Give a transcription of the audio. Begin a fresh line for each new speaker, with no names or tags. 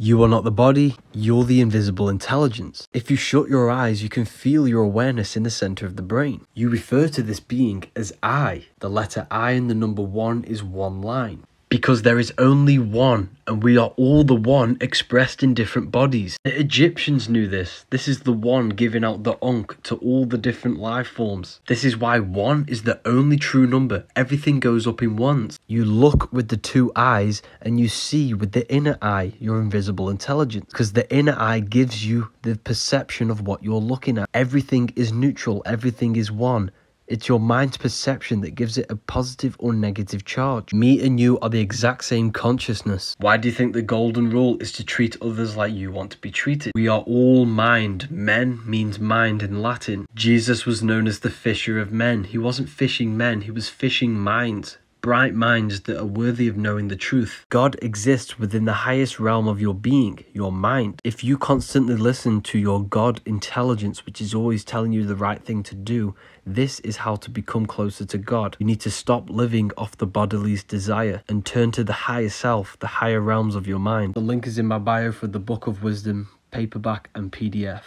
You are not the body, you're the invisible intelligence. If you shut your eyes, you can feel your awareness in the center of the brain. You refer to this being as I. The letter I and the number one is one line because there is only one, and we are all the one expressed in different bodies. The Egyptians knew this. This is the one giving out the Ankh to all the different life forms. This is why one is the only true number. Everything goes up in ones. You look with the two eyes, and you see with the inner eye your invisible intelligence, because the inner eye gives you the perception of what you're looking at. Everything is neutral, everything is one. It's your mind's perception that gives it a positive or negative charge. Me and you are the exact same consciousness. Why do you think the golden rule is to treat others like you want to be treated? We are all mind. Men means mind in Latin. Jesus was known as the fisher of men. He wasn't fishing men, he was fishing minds bright minds that are worthy of knowing the truth. God exists within the highest realm of your being, your mind. If you constantly listen to your God intelligence, which is always telling you the right thing to do, this is how to become closer to God. You need to stop living off the body's desire and turn to the higher self, the higher realms of your mind. The link is in my bio for the Book of Wisdom, paperback and PDF.